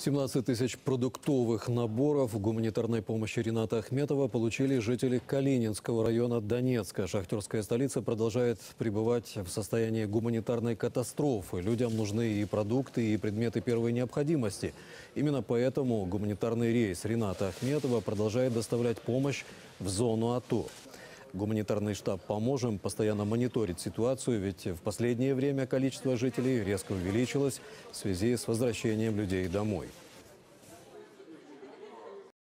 17 тысяч продуктовых наборов гуманитарной помощи Рената Ахметова получили жители Калининского района Донецка. Шахтерская столица продолжает пребывать в состоянии гуманитарной катастрофы. Людям нужны и продукты, и предметы первой необходимости. Именно поэтому гуманитарный рейс Рената Ахметова продолжает доставлять помощь в зону АТО. Гуманитарный штаб «Поможем» постоянно мониторит ситуацию, ведь в последнее время количество жителей резко увеличилось в связи с возвращением людей домой.